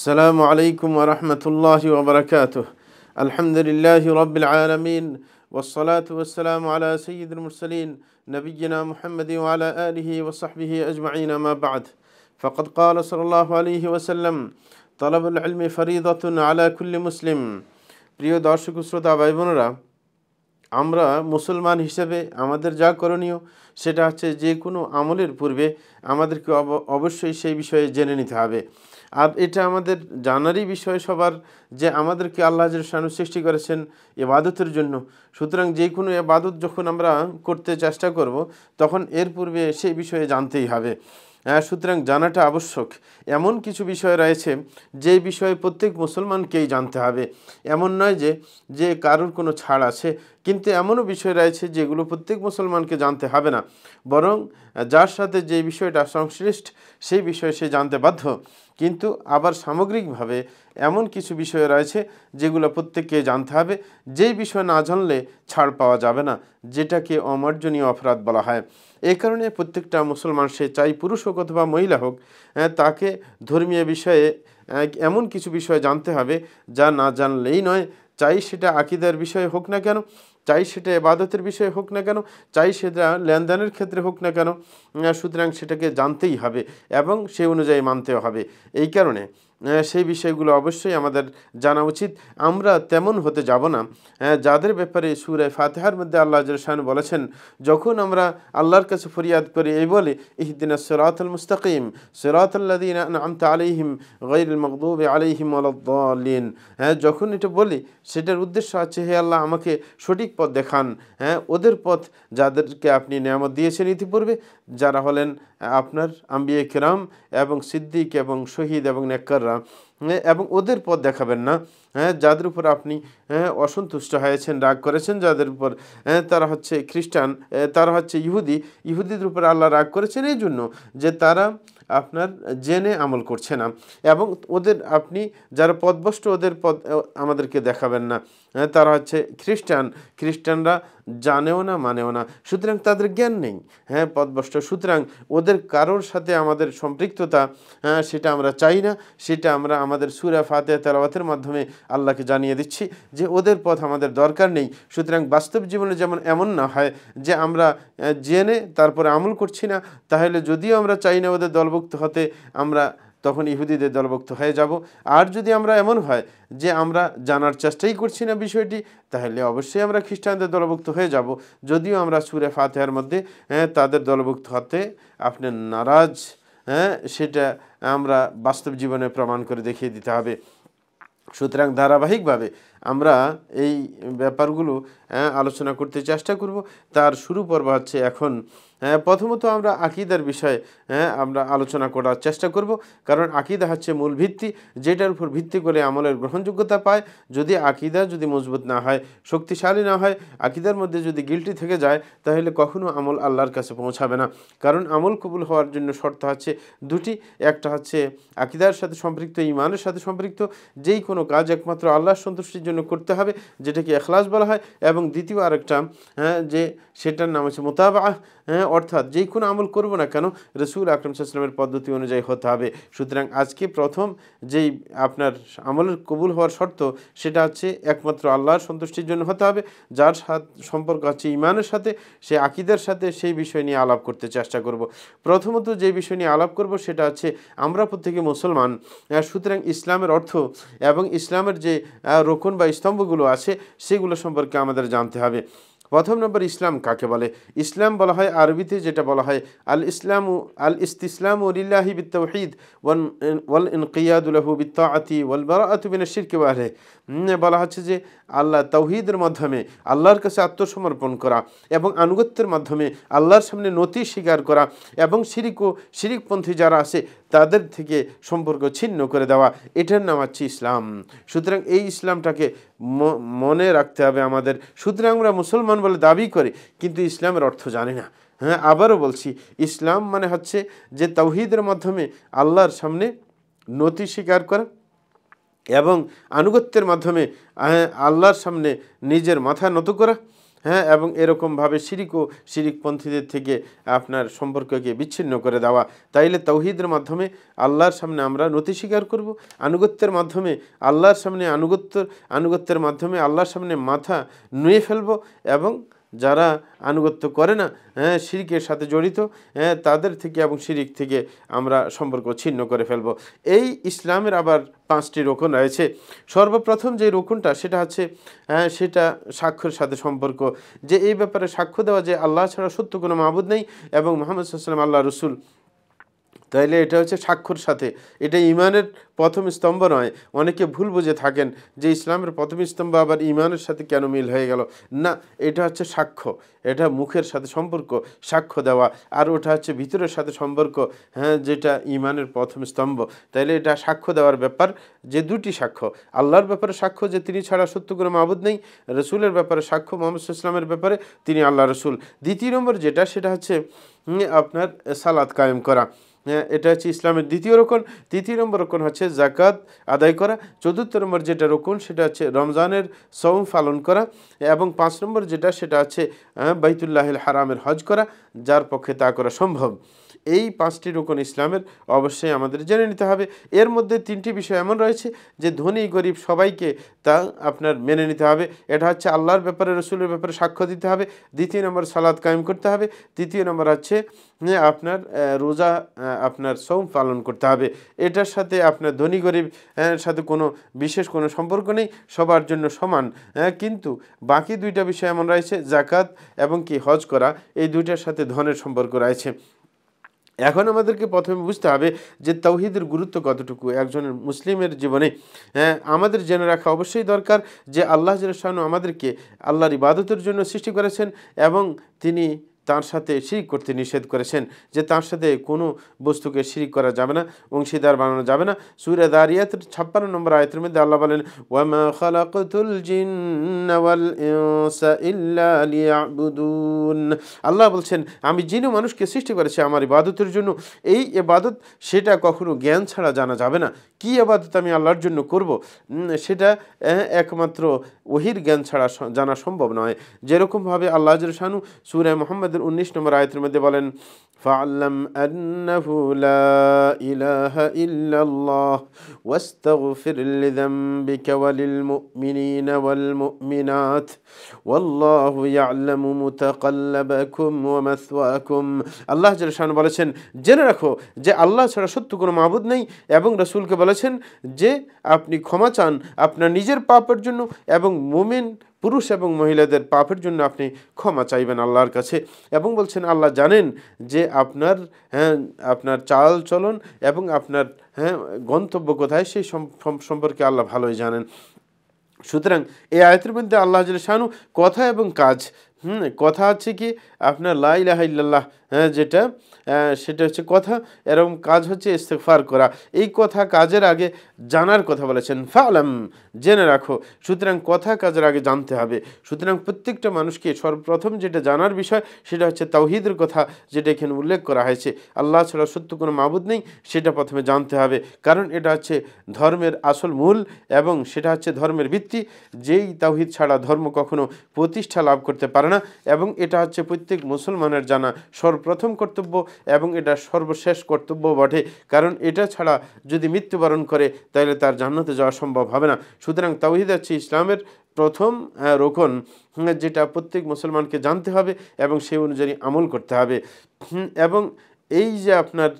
السلام عليكم ورحمة الله وبركاته الحمد لله رب العالمين والصلاة والسلام على سيد المرسلين نبينا محمد وعلى آله وصحبه أجمعين ما بعد فقد قال صلى الله عليه وسلم طلب العلم فريضة على كل مسلم প্রিয় দর্শক শ্রোতা ভাই বোনেরা আমরা মুসলমান হিসেবে আমাদের যা করণীয় সেটা হচ্ছে যে কোনো আমলের পূর্বে আমাদেরকে অব- অবশ্যই সেই বিষয়ে জেনে নিতে হবে আর এটা আমাদের জানারই বিষয় সবার যে আমাদেরকে আল্লাহ শানু সৃষ্টি করেছেন এবাদতের জন্য। সুতরাং যে কোনো এবাদত যখন আমরা করতে চেষ্টা করব, তখন এর পূর্বে সেই বিষয়ে জানতেই হবে। সুতরাং জানাটা আবশ্যক। এমন কিছু বিষয় রয়েছে যে বিষয়ে প্রত্যেক মুসলমানকেই জানতে হবে। এমন নয় যে যে কারোর কোনো ছাড় আছে, কিন্তু এমনও বিষয় রয়েছে যেগুলো প্রত্যেক মুসলমানকে জানতে হবে না। বরং, যার সাথে যে বিষয়টা সংশ্লিষ্ট, সেই বিষয়ে সে জানতে বাধ্য। কিন্তু আবার সামগ্রিকভাবে এমন কিছু বিষয় রয়েছে যেগুলো প্রত্যেককে জানতে হবে। যেই বিষয় না জানলে ছাড় পাওয়া যাবে না, যেটাকে অমার্জনীয় অপরাধ বলা হয়। এই কারণে প্রত্যেকটা মুসলমান সে চাই পুরুষ হোক অথবা মহিলা হোক তাকে ধর্মীয় বিষয়ে এমন কিছু বিষয় জানতে হবে যা না জানলেই নয়। চাই সেটা আকিদার বিষয়ে হোক না কেন, চাই সেটা এবাদতের বিষয়ে হোক না কেন, চাই সেটা লেনদেনের ক্ষেত্রে হোক না কেন সুতরাং সেটাকে জানতেই হবে এবং সেই অনুযায়ী মানতেও হবে। এই কারণে সেই বিষয়গুলো অবশ্যই আমাদের জানা উচিত। আমরা তেমন হতে যাব না। যাদের ব্যাপারে সুরে ফাতেহার মধ্যে আল্লাহ শান বলেছেন, যখন আমরা আল্লাহর কাছে ফরিয়াদ করি, এই বলে, ইহদিন সিরাতুল মুস্তাকিম সিরাতুল্লাদিন আমতা আলাইহিম গৈরুল মকদুব আলাইহিম আলাদ্দালিন হ্যাঁ যখন এটা বলি, সেটার উদ্দেশ্য আছে, হে আল্লাহ, আমাকে সঠিক পথ দেখান। হ্যাঁ ওদের পথ যাদেরকে আপনি নিয়ামত দিয়েছেন ইতিপূর্বে যারা হলেন আপনার আম্বিয়ে কেরাম এবং সিদ্দিক এবং শহীদ এবং নেকররা এবং ওদের পথ দেখাবেন না হ্যাঁ যাদের উপর আপনি অসন্তুষ্ট হয়েছেন, রাগ করেছেন, যাদের উপর তারা হচ্ছে খ্রিস্টান তারা হচ্ছে ইহুদি, ইহুদিদের উপর আল্লাহ রাগ করেছেন এই জন্য যে তারা আপনার জেনে আমল করছে না এবং ওদের, আপনি যারা পদভষ্ট ওদের পদ আমাদেরকে দেখাবেন না। তারা হচ্ছে খ্রিস্টান। খ্রিস্টানরা জানেও না, মানেও না। সুতরাং তাদের জ্ঞান নেই। হ্যাঁ পদভষ্ট সুতরাং ওদের কারোর সাথে আমাদের সম্পৃক্ততা হ্যাঁ সেটা আমরা চাই না। সেটা আমরা আমাদের সুরা ফাতে তেলাওয়াতের মাধ্যমে আল্লাহকে জানিয়ে দিচ্ছি যে ওদের পথ আমাদের দরকার নেই। সুতরাং বাস্তব জীবনে যেমন এমন না হয় যে আমরা জেনে তারপরে আমল করছি না, তাহলে যদিও আমরা চাই না ওদের দলভুক্ত হতে, আমরা তখন ইহুদিদের দলভুক্ত হয়ে যাব। আর যদি আমরা এমন হয় যে আমরা জানার চেষ্টাই করছি না বিষয়টি, তাহলে অবশ্যই আমরা খ্রিস্টানদের দলভুক্ত হয়ে যাব। যদিও আমরা সুরে ফাতেহার মধ্যে তাদের দলভুক্ত হতে আপনি নারাজ হ্যাঁ সেটা আমরা বাস্তব জীবনে প্রমাণ করে দেখিয়ে দিতে হবে। সুতরাং ধারাবাহিকভাবে আমরা এই ব্যাপারগুলো আলোচনা করতে চেষ্টা করব। তার শুরু পর্ব হচ্ছে এখন প্রথমত আমরা আকিদার বিষয়ে হ্যাঁ, আমরা আলোচনা করার চেষ্টা করব। কারণ আকিদা হচ্ছে মূল ভিত্তি যেটার উপর ভিত্তি করে আমলের গ্রহণযোগ্যতা পায়। যদি আকিদা যদি মজবুত না হয় শক্তিশালী না হয় আকিদার মধ্যে যদি গিলটি থেকে যায় তাহলে কখনো আমল আল্লাহর কাছে পৌঁছাবে না। কারণ আমল কবুল হওয়ার জন্য শর্ত হচ্ছে দুটি। একটা হচ্ছে আকিদার সাথে সম্পৃক্ত ইমানের সাথে সম্পৃক্ত। যেই কোনো কাজ একমাত্র আল্লাহর সন্তুষ্টির জন্য করতে হবে যেটাকে এখলাস বলা হয়। এবং দ্বিতীয় আরেকটা হ্যাঁ যে সেটার নাম হচ্ছে মোতাবা হ্যাঁ অর্থাৎ যেই কোনো আমল করব না কেন, রসুল আকরম সাল্লামের পদ্ধতি অনুযায়ী হতে হবে। সুতরাং আজকে প্রথম যেই আপনার আমলের কবুল হওয়ার শর্ত, সেটা হচ্ছে একমাত্র আল্লাহর সন্তুষ্টির জন্য হতে হবে। যার সম্পর্ক আছে ইমানের সাথে, সে আকিদের সাথে সেই বিষয় নিয়ে আলাপ করতে চেষ্টা করব। প্রথমত যে বিষয় নিয়ে আলাপ করব, সেটা হচ্ছে আমরা প্রত্যেকে মুসলমান। সুতরাং ইসলামের অর্থ এবং ইসলামের যে রোকন বা স্তম্ভগুলো আছে, সেগুলো সম্পর্কে আমাদের জানতে হবে। প্রথম নম্বর ইসলাম কাকে বলে? ইসলাম বলা হয় আরবিতে যেটা বলা হয় আল ইসলাম আল ইস্তিসলাম উলিল্লাহি বিত্তহিদ ওয়াল ইনকিয়াদুল্লাহু বিত্তাআতি ওয়াল বারাআতু মিনাশ শিরকি ওয়া আহলিহি। হুম, বলা হচ্ছে যে আল্লাহ তৌহিদের মাধ্যমে আল্লাহর কাছে আত্মসমর্পণ করা এবং আনুগত্যের মাধ্যমে আল্লাহর সামনে নতি স্বীকার করা এবং শিরিক ও শিরিকপন্থী যারা আছে তাদের থেকে সম্পর্ক ছিন্ন করে দেওয়া এটার নাম হচ্ছে ইসলাম। সুতরাং এই ইসলামটাকে মনে রাখতে হবে আমাদের। সুতরাং আমরা মুসলমান বলে দাবি করে, কিন্তু ইসলামের অর্থ জানে না। হ্যাঁ আবারও বলছি, ইসলাম মানে হচ্ছে যে তৌহিদের মাধ্যমে আল্লাহর সামনে নতি স্বীকার করা এবং আনুগত্যের মাধ্যমে আল্লাহর সামনে নিজের মাথা নত করা। হ্যাঁ এবং এরকমভাবে শিরিক ও শিরিকপন্থীদের থেকে আপনার সম্পর্ককে বিচ্ছিন্ন করে দেওয়া। তাইলে তৌহিদের মাধ্যমে আল্লাহর সামনে আমরা নথি স্বীকার করব। আনুগত্যের মাধ্যমে আল্লাহর সামনে আনুগত্য, আনুগত্যের মাধ্যমে আল্লাহর সামনে মাথা নুয়ে ফেলব এবং যারা আনুগত্য করে না হ্যাঁ শিরিকের সাথে জড়িত হ্যাঁ তাদের থেকে এবং শিরিক থেকে আমরা সম্পর্ক ছিন্ন করে ফেলব। এই ইসলামের আবার পাঁচটি রোকন রয়েছে। সর্বপ্রথম যে রোকনটা, সেটা হচ্ছে হ্যাঁ সেটা সাক্ষর সাথে সম্পর্ক। যে এই ব্যাপারে সাক্ষ্য দেওয়া যে আল্লাহ ছাড়া সত্য কোনো মাহবুদ নেই এবং মোহাম্মদ সাল্লাম আল্লাহ রসুল তাইলে এটা হচ্ছে সাক্ষর সাথে। এটা ইমানের প্রথম স্তম্ভ নয়। অনেকে ভুল বুঝে থাকেন যে ইসলামের প্রথম স্তম্ভ আবার ইমানের সাথে কেন মিল হয়ে গেল। না, এটা হচ্ছে সাক্ষ্য। এটা মুখের সাথে সম্পর্ক, সাক্ষ্য দেওয়া। আর ওটা হচ্ছে ভিতরের সাথে সম্পর্ক হ্যাঁ যেটা ইমানের প্রথম স্তম্ভ। তাইলে এটা সাক্ষ্য দেওয়ার ব্যাপার যে দুটি সাক্ষ্য। আল্লাহর ব্যাপারে সাক্ষ্য যে তিনি ছাড়া সত্য কোনো মাবুদ নেই। রসুলের ব্যাপারে সাক্ষ্য মোহাম্মদ ইসলামের ব্যাপারে তিনি আল্লাহ রসুল। দ্বিতীয় নম্বর যেটা, সেটা হচ্ছে আপনার সালাদ কায়েম করা। এটা হচ্ছে ইসলামের দ্বিতীয় রোকন। তৃতীয় নম্বর রোকন হচ্ছে জাকাত আদায় করা। চতুর্থ নম্বর যেটা রোকন, সেটা হচ্ছে রমজানের সৌম পালন করা। এবং পাঁচ নম্বর যেটা, সেটা হচ্ছে বাইতুল্লাহিল হারামের হজ করা, যার পক্ষে তা করা সম্ভব। এই পাঁচটি রোকন ইসলামের অবশ্যই আমাদের জেনে নিতে হবে। এর মধ্যে তিনটি বিষয় এমন রয়েছে যে ধনী, গরিব সবাইকে তা আপনার মেনে নিতে হবে। এটা হচ্ছে আল্লাহর ব্যাপারে, রসুলের ব্যাপারে সাক্ষ্য দিতে হবে। দ্বিতীয় নম্বর সালাদ কায়েম করতে হবে। তৃতীয় নম্বর হচ্ছে আপনার রোজা আপনার সোম পালন করতে হবে। এটার সাথে আপনার ধনী, গরিব সাথে কোনো বিশেষ কোনো সম্পর্ক নেই, সবার জন্য সমান। কিন্তু বাকি দুইটা বিষয় এমন রয়েছে জাকাত এবং কি হজ করা। এই দুইটার সাথে ধনের সম্পর্ক রয়েছে। এখন আমাদেরকে প্রথমে বুঝতে হবে যে তৌহিদের গুরুত্ব কতটুকু। একজন মুসলিমের জীবনে হ্যাঁ আমাদের জেনে রাখা অবশ্যই দরকার যে আল্লাহ জলসানু আমাদেরকে আল্লাহর ইবাদতের জন্য সৃষ্টি করেছেন এবং তিনি তার সাথে শিরিক করতে নিষেধ করেছেন যে তার সাথে কোনো বস্তুকে শিরিক করা যাবে না, অংশীদার বানানো যাবে না। সুরে দারিয়াত ছাপ্পান্ন নম্বর আয়তের মধ্যে আল্লাহ বলেন, ওয়ামা খালাকুল আল্লাহ বলছেন, আমি জিনু মানুষকে সৃষ্টি করেছি আমার ইবাদতের জন্য। এই এবাদত সেটা কখনো জ্ঞান ছাড়া জানা যাবে না। কি আবাদত আমি আল্লাহর জন্য করব? সেটা একমাত্র ওহির জ্ঞান ছাড়া জানা সম্ভব নয়। যেরকমভাবে আল্লাহ শানু সুরে মোহাম্মদের উনিশ নম্বর আয়তের মধ্যে বলেন ফাল্লাম আন্নাহু লা ইলাহা ইল্লাল্লাহ ওয়াস্তাগফির লিযামবিকা ওয়ালিল মুমিনিনা ওয়াল মুমিনাত ওয়াল্লাহু ইয়ালামু মুতাকাল্লাবাকুম ওয়া মাসওয়াকুম আল্লাহ জল শান বলেছেন জেনে রাখো যে আল্লাহ ছাড়া সত্য কোনো মাবুদ নেই এবং রাসূলকে বলেছেন যে আপনি ক্ষমা চান আপনার নিজের পাপের জন্য এবং মুমিন পুরুষ এবং মহিলাদের পাপের জন্য আপনি ক্ষমা চাইবেন আল্লাহর কাছে এবং বলছেন, আল্লাহ জানেন যে আপনার হ্যাঁ আপনার চাল চলন এবং আপনার হ্যাঁ গন্তব্য কোথায় সেই সম্পর্কে আল্লাহ ভালোই জানেন। সুতরাং এই আয়তের মধ্যে আল্লাহ শানু কথা এবং কাজ, হুম, কথা আছে কি, আপনার লাইলাহ হ্যাঁ যেটা সেটা হচ্ছে কথা, এরকম কাজ হচ্ছে ইস্তেফার করা। এই কথা কাজের আগে জানার কথা বলেছেন। ফালাম, জেনে রাখো, সুতরাং কথা কাজের আগে জানতে হবে। সুতরাং প্রত্যেকটা মানুষকে সর্বপ্রথম যেটা জানার বিষয়, সেটা হচ্ছে তাওহিদের কথা, যেটা এখানে উল্লেখ করা হয়েছে। আল্লাহ ছাড়া সত্য কোনো মাবুদ নেই, সেটা প্রথমে জানতে হবে। কারণ এটা হচ্ছে ধর্মের আসল মূল এবং সেটা হচ্ছে ধর্মের ভিত্তি। যেই তাওহিদ ছাড়া ধর্ম কখনো প্রতিষ্ঠা লাভ করতে পারে না এবং এটা হচ্ছে প্রত্যেক মুসলমানের জানা সর্বপ্রথম কর্তব্য এবং এটা সর্বশেষ কর্তব্য বটে। কারণ এটা ছাড়া যদি মৃত্যুবরণ করে, তাহলে তার জান্নাতে যাওয়া সম্ভব হবে না। সুতরাং তাওহিদ হচ্ছে ইসলামের প্রথম রোকন যেটা প্রত্যেক মুসলমানকে জানতে হবে এবং সেই অনুযায়ী আমল করতে হবে। এবং এই যে আপনার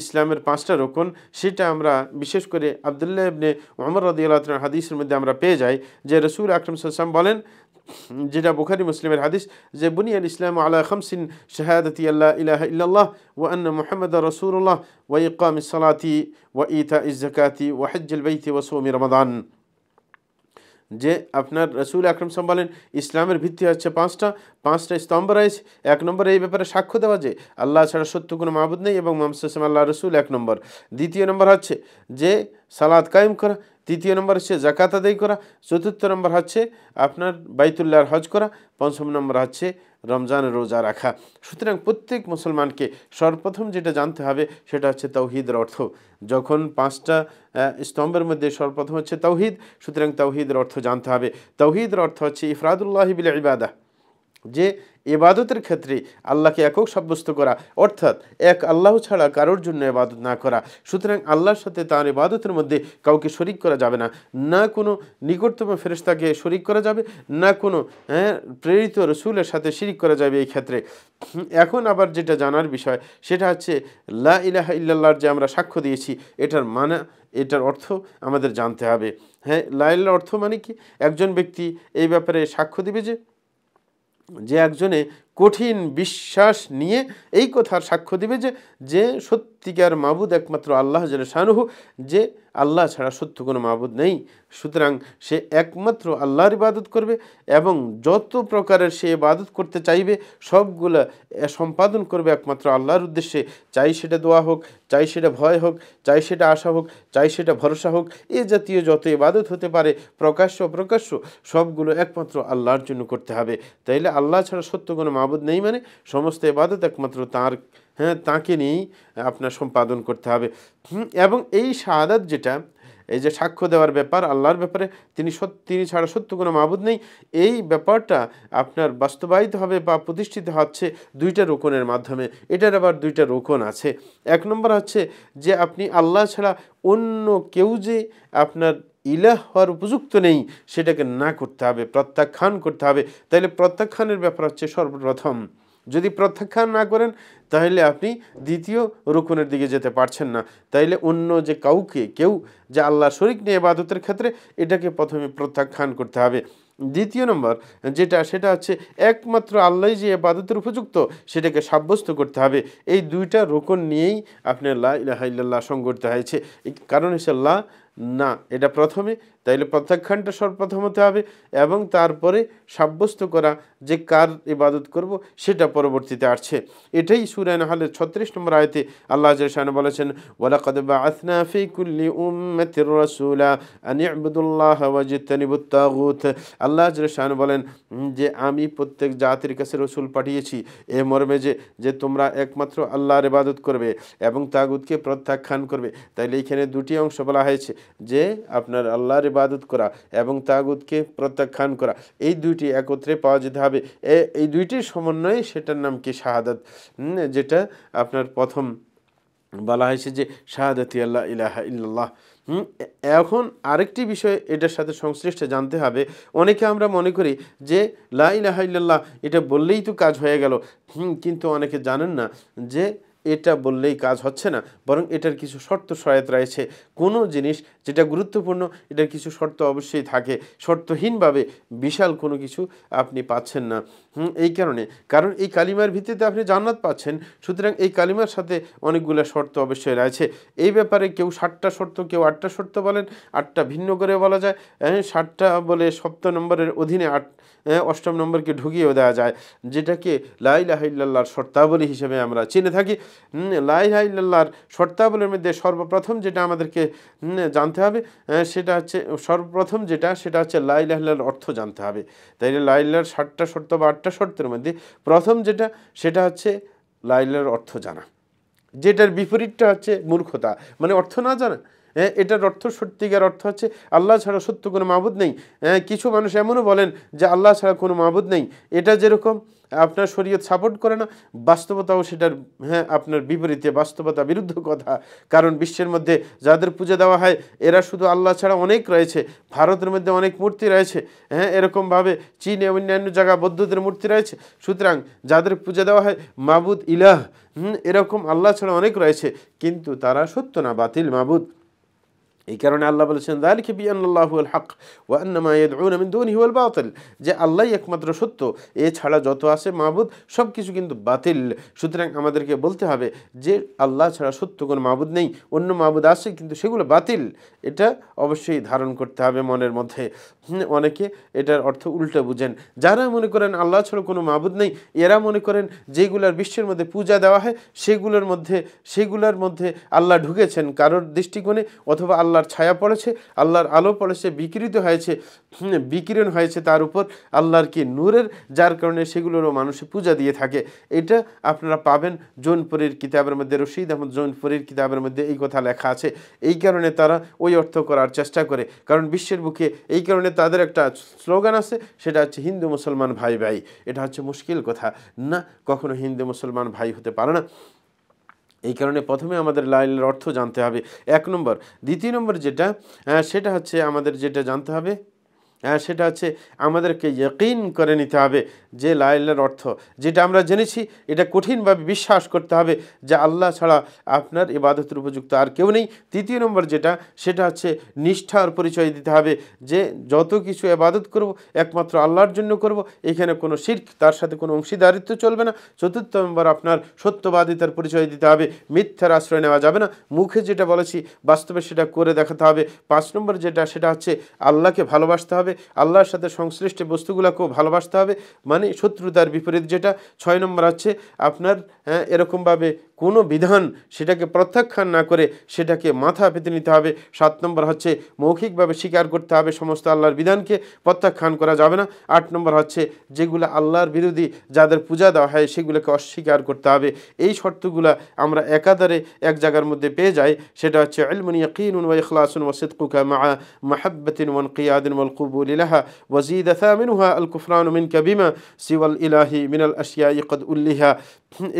ইসলামের পাঁচটা রোকন, সেটা আমরা বিশেষ করে আবদুল্লাহ ইবনে মোহাম্মদ রদিয়াল হাদিসের মধ্যে আমরা পেয়ে যাই, যে রসুল আকরম সাল্লাম বলেন যেটা বুখারি মুসলিমের হাদিস যে বুনিয়াল ইসলাম আলা খামসিন শাহাদতি আল্লাহ ইলাহ ইল্লাল্লাহ ও আন্ন মোহাম্মদ রসুল্লাহ ওয়া ইকাম সালাতি ওয়া ইতা ইজাকাতি ওয়া হজ্জুল বাইতি ওয়া সৌমি রমাদান। যে, আপনার রসুল আকরম সাম বলেন ইসলামের ভিত্তি হচ্ছে পাঁচটা পাঁচটা স্তম্ভ রয়েছে। এক নম্বর এই ব্যাপারে সাক্ষ্য দেওয়া যে, আল্লাহ ছাড়া সত্য কোনো মাহবুদ নেই এবং মোহাম্মদ আল্লাহ রসুল এক নম্বর। দ্বিতীয় নম্বর হচ্ছে যে সালাদ কায়েম করা তৃতীয় নম্বর হচ্ছে জাকাত আদায় করা। চতুর্থ নম্বর হচ্ছে আপনার বাইতুল্লাহর হজ করা। পঞ্চম নম্বর হচ্ছে রমজান রোজা রাখা। সুতরাং প্রত্যেক মুসলমানকে সর্বপ্রথম যেটা জানতে হবে সেটা হচ্ছে তৌহিদের অর্থ। যখন পাঁচটা স্তম্ভের মধ্যে সর্বপ্রথম হচ্ছে তৌহিদ সুতরাং তৌহিদের অর্থ জানতে হবে। তৌহিদের অর্থ হচ্ছে ইফরাদুল্লাহ বিল ইবাদা। যে এবাদতের ক্ষেত্রে আল্লাহকে একক সাব্যস্ত করা, অর্থাৎ এক আল্লাহ ছাড়া কারোর জন্য এবাদত না করা, সুতরাং আল্লাহর সাথে তার এবাদতের মধ্যে কাউকে শরিক করা যাবে না। না কোনো নিকটতম ফেরেস্তাকে শরিক করা যাবে, না কোনো হ্যাঁ প্রেরিত রসুলের সাথে শিরিক করা যাবে এই ক্ষেত্রে। এখন আবার যেটা জানার বিষয়, সেটা হচ্ছে লা ইলাহা ইল্লাল্লাহর যে আমরা সাক্ষ্য দিয়েছি, এটার মানা, এটার অর্থ আমাদের জানতে হবে। হ্যাঁ লাইল্লার অর্থ মানে কি? একজন ব্যক্তি এই ব্যাপারে সাক্ষ্য দিবে যে যে একজনে কঠিন বিশ্বাস নিয়ে এই কথার সাক্ষ্য দিবে যে যে সত্যিকার মাবুদ একমাত্র আল্লাহ যেন শানুহু, যে আল্লাহ ছাড়া সত্য কোনো মাবুদ নেই। সুতরাং সে একমাত্র আল্লাহর ইবাদত করবে এবং যত প্রকারের সে ইবাদত করতে চাইবে, সবগুলো সম্পাদন করবে একমাত্র আল্লাহর উদ্দেশ্যে। চাই সেটা দোয়া হোক, চাই সেটা ভয় হোক, চাই সেটা আশা হোক, চাই সেটা ভরসা হোক, এ জাতীয় যত ইবাদত হতে পারে, প্রকাশ্য প্রকাশ্য, সবগুলো একমাত্র আল্লাহর জন্য করতে হবে। তাইলে আল্লাহ ছাড়া সত্য কোনো মাবুদ নেই মানে সমস্ত ইবাদত একমাত্র তার হ্যাঁ তাঁকে নিয়েই আপনার সম্পাদন করতে হবে। এবং এই শাহাদাত যেটা, এই যে সাক্ষ্য দেওয়ার ব্যাপার, আল্লাহর ব্যাপারে তিনি তিনি ছাড়া সত্য কোনো মাবুদ নেই, এই ব্যাপারটা আপনার বাস্তবায়িত হবে বা প্রতিষ্ঠিত হচ্ছে দুইটা রোকনের মাধ্যমে। এটার আবার দুইটা রোকন আছে। এক নম্বর হচ্ছে যে আপনি আল্লাহ ছাড়া অন্য কেউ যে আপনার ইলাহ হওয়ার উপযুক্ত নেই, সেটাকে না করতে হবে, প্রত্যাখ্যান করতে হবে। তাইলে প্রত্যাখ্যানের ব্যাপার হচ্ছে সর্বপ্রথম। যদি প্রত্যাখ্যান না করেন, তাহলে আপনি দ্বিতীয় রুকুনের দিকে যেতে পারছেন না। তাইলে অন্য যে কাউকে, কেউ যে আল্লাহ শরিক নিয়ে এবাদতের ক্ষেত্রে, এটাকে প্রথমে প্রত্যাখ্যান করতে হবে। দ্বিতীয় নম্বর, যেটা, সেটা হচ্ছে একমাত্র আল্লাহ যে এবাদতের উপযুক্ত, সেটাকে সাব্যস্ত করতে হবে। এই দুইটা রোকন নিয়েই আপনার লা ইলাহা ইল্লাল্লাহ সংগঠিত হয়েছে। কারণ হচ্ছে আল্লাহ না, এটা প্রথমে, তাইলে প্রত্যাখ্যানটা সর্বপ্রথম হতে হবে, এবং তারপরে সাব্যস্ত করা যে কার ইবাদত করব, সেটা পরবর্তীতে আসছে। এটাই সুরায়ন হলে ছত্রিশ নম্বর আয়তে আল্লাহ জাহান বলেছেন, ওয়ালাকাদ বাআসনা ফি কুল্লি উম্মাতির রাসূলা আন ইবুদুল্লাহ ওয়াজতানিবুত তাগুত আল্লাহ জাহান বলেন যে আমি প্রত্যেক জাতির কাছে রসুল পাঠিয়েছি, এ মর্মে যে যে তোমরা একমাত্র আল্লাহর ইবাদত করবে এবং তাগুতকে প্রত্যাখ্যান করবে। তাইলে এইখানে দুটি অংশ বলা হয়েছে যে আপনার আল্লাহর ইবাদত করা এবং তাগুদকে প্রত্যাখ্যান করা। এই দুইটি একত্রে পাওয়া যেতে হবে। এই দুইটির সমন্বয়ে সেটার নাম কি? শাহাদাত। যেটা আপনার প্রথম বলা হয়েছে যে, শাহাদাতি আল্লাহ ইলাহা ইল্লাল্লাহ। এখন আরেকটি বিষয় এটার সাথে সংশ্লিষ্ট জানতে হবে। অনেকে আমরা মনে করি যে, লা ইলাহা ইল্লাল্লাহ, এটা বললেই তো কাজ হয়ে গেল। কিন্তু অনেকে জানেন না যে এটা বললেই কাজ হচ্ছে না। বরং এটার কিছু শর্ত সহায়ত রয়েছে। কোনো জিনিস যেটা গুরুত্বপূর্ণ, এটার কিছু শর্ত অবশ্যই থাকে। শর্তহীনভাবে বিশাল কোনো কিছু আপনি পাচ্ছেন না। এই কারণে। কারণ এই কালিমার ভিত্তিতে আপনি জান্নাত পাচ্ছেন, সুতরাং এই কালিমার সাথে অনেকগুলো শর্ত অবশ্যই রয়েছে। এই ব্যাপারে কেউ ষাটটা শর্ত, কেউ আটটা শর্ত বলেন, আটটা ভিন্ন করে বলা যায়। হ্যাঁ ষাটটা বলে সপ্ত নম্বরের অধীনে আট অষ্টম নম্বরকে ঢুকিয়েও দেওয়া যায়। যেটাকে লাই লাইলাহিল্লাহর শর্তাবলী হিসেবে আমরা চিনে থাকি। লাই লাইলাহিল্লাহর শর্তাবলীর মধ্যে সর্বপ্রথম যেটা আমাদেরকে জানতে হবে সেটা হচ্ছে সর্বপ্রথম যেটা, সেটা হচ্ছে লাই লাইলাহিল্লার অর্থ জানতে হবে। তাই লাইলার ষাটটা শর্ত বা আটটা শর্তের মধ্যে প্রথম যেটা, সেটা হচ্ছে লাইলার অর্থ জানা। যেটার বিপরীতটা হচ্ছে মূর্খতা। মানে অর্থ না জানা এটার অর্থ, সত্যিকার অর্থ হচ্ছে আল্লাহ ছাড়া সত্য কোনো মাহবুদ নেই। কিছু মানুষ এমনও বলেন যে আল্লাহ ছাড়া কোনো মাহবুদ নেই। এটা যেরকম আপনার শরীয়ত সাপোর্ট করে না, বাস্তবতাও সেটার হ্যাঁ আপনার বিপরীতে বাস্তবতা বিরুদ্ধ কথা। কারণ বিশ্বের মধ্যে যাদের পুজো দেওয়া হয়, এরা শুধু আল্লাহ ছাড়া অনেক রয়েছে। ভারতের মধ্যে অনেক মূর্তি রয়েছে। হ্যাঁ এরকমভাবে চীনে অন্যান্য জায়গা বৌদ্ধদের মূর্তি রয়েছে। সুতরাং যাদের পুজো দেওয়া হয়, মাবুদ ইলাহ, হুম, এরকম আল্লাহ ছাড়া অনেক রয়েছে। কিন্তু তারা সত্য না, বাতিল, মাবুদ। এই কারণে আল্লাহ বলেছেন দালিকে হক ওয়ান্নামা ইয়াদউনা মিন দুনিহি ওয়াল বাতিল। যে আল্লাহই একমাত্র সত্য, এছাড়া যত আছে মাহবুদ সব কিছু কিন্তু বাতিল। সুতরাং আমাদেরকে বলতে হবে যে আল্লাহ ছাড়া সত্য কোনো মাহবুদ নেই, অন্য মাহবুদ আছে কিন্তু সেগুলো বাতিল। এটা অবশ্যই ধারণ করতে হবে মনের মধ্যে। অনেকে এটার অর্থ উল্টো বুঝেন। যারা মনে করেন আল্লাহ ছাড়া কোনো মাহবুদ নেই, এরা মনে করেন যেগুলোর বিশ্বের মধ্যে পূজা দেওয়া হয়, সেগুলোর মধ্যে সেগুলোর মধ্যে আল্লাহ ঢুকেছেন। কারোর দৃষ্টিকোণে অথবা আল্লাহ আল্লাহর ছায়া পড়েছে, আল্লাহর আলো পড়েছে, বিকৃত হয়েছে বিকিরণ হয়েছে তার উপর, আল্লাহর কি নূরের, যার কারণে সেগুলোরও মানুষে পূজা দিয়ে থাকে। এটা আপনারা পাবেন জৌনপুরীর কিতাবের মধ্যে, রশিদ আহমদ জৌনপুরীর কিতাবের মধ্যে এই কথা লেখা আছে। এই কারণে তারা ওই অর্থ করার চেষ্টা করে। কারণ বিশ্বের বুকে এই কারণে তাদের একটা স্লোগান আছে, সেটা হচ্ছে হিন্দু মুসলমান ভাই ভাই এটা হচ্ছে মুশকিল কথা। না, কখনো হিন্দু মুসলমান ভাই হতে পারে না। এই কারণে প্রথমে আমাদের লাইলের অর্থ জানতে হবে। এক নম্বর। দ্বিতীয় নম্বর যেটা সেটা হচ্ছে আমাদের যেটা জানতে হবে আহ, সেটা হচ্ছে আমাদেরকে ইয়কিন করে নিতে হবে যে লাইলের অর্থ। যেটা আমরা জেনেছি এটা কঠিনভাবে বিশ্বাস করতে হবে যে আল্লাহ ছাড়া আপনার ইবাদতের উপযুক্ত আর কেউ নেই। তৃতীয় নম্বর যেটা সেটা হচ্ছে নিষ্ঠার পরিচয় দিতে হবে যে যত কিছু ইবাদত করব একমাত্র আল্লাহর জন্য করব এখানে কোনো শির্ক তার সাথে কোনো অংশীদারিত্ব চলবে না। চতুর্থ নম্বর আপনার সত্যবাদিতার পরিচয় দিতে হবে মিথ্যার আশ্রয় নেওয়া যাবে না। মুখে যেটা বলেছি বাস্তবে সেটা করে দেখাতে হবে। পাঁচ নম্বর যেটা সেটা হচ্ছে আল্লাহকে ভালোবাসতে হবে আল্লাহর সাথে সংশ্লিষ্ট বস্তুগুলোকেও ভালোবাসতে হবে। মানে শত্রুতার বিপরীত যেটা ছয় নম্বর হচ্ছে আপনার হ্যাঁ, এরকমভাবে কোনো বিধান সেটাকে প্রত্যাখ্যান না করে সেটাকে মাথা পেতে নিতে হবে। সাত নম্বর হচ্ছে মৌখিকভাবে স্বীকার করতে হবে সমস্ত আল্লাহর বিধানকে প্রত্যাখ্যান করা যাবে না। আট নম্বর হচ্ছে যেগুলো আল্লাহর বিরোধী যাদের পূজা দেওয়া হয় সেগুলোকে অস্বীকার করতে হবে। এই শর্তগুলো আমরা একাধারে এক জায়গার মধ্যে পেয়ে যাই সেটা হচ্ছে ইলমুন ইয়াকিনুন ওয়া ইখলাসুন ওয়া সিদকুকা মা মাহাব্বাতিন ওয়া ইনকিয়াদিন ওয়াল কুবুল লাহা لها وزيد ثامنها الكفران منك بما سوى الإله ইলাহি মিনাল قد উল্লিহা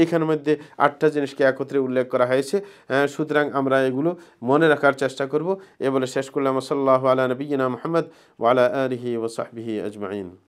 এখানের মধ্যে আটটা জিনিসকে একত্রে উল্লেখ করা হয়েছে। সুতরাং আমরা এগুলো মনে রাখার চেষ্টা করব। এ বলে শেষ করলাম। সাল্লাহ আলা নবীনা মোহাম্মদ ওয়ালা আলহি ওসাহবিহি আজমাইন।